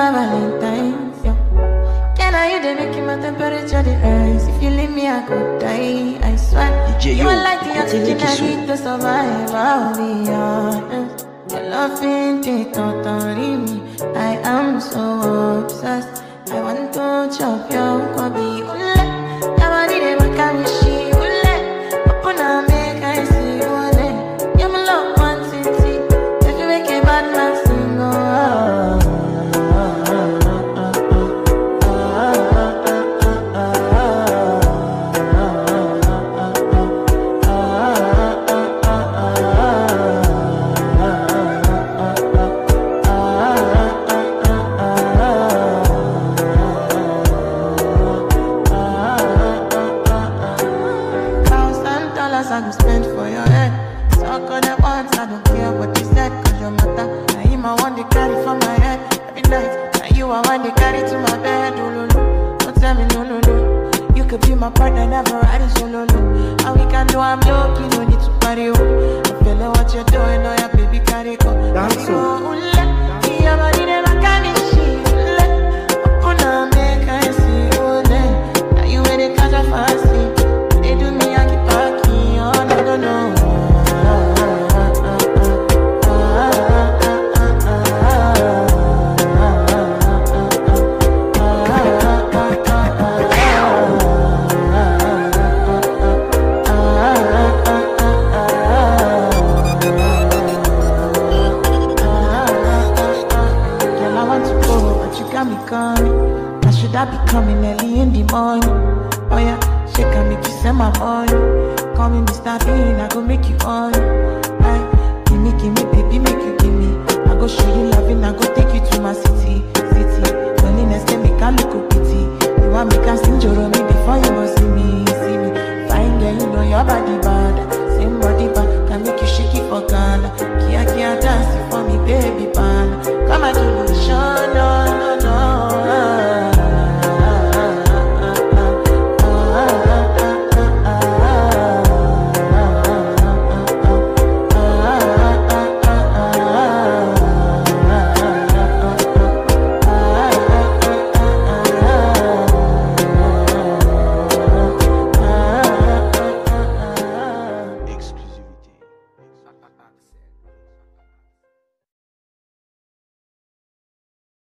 my valentines, yo. Can I you the making my temperature rise? If you leave me, I could die. I swear. DJ, you are like the oxygen I need to survive. I'll be honest. Your love ain't it, don't me. I am so obsessed. I want to carry to my bed. Oh, no, no. Don't tell me no, no, no. You could be my partner, never ride it solo. No. And we can do I'm you no need to party. Oh. I feel like what you're doing, oh yeah, I be coming? Now should I be coming early in the morning? Oh yeah, shake and make you send my money. Call me Mr. Bean, I go make you on. Aye, give me, give me, baby, make you give me. I go show you loving, I go take you to my city, city. Loneliness can make I look pity. You want me to sing Joromi before you go see me, see me. Fine girl, you know your body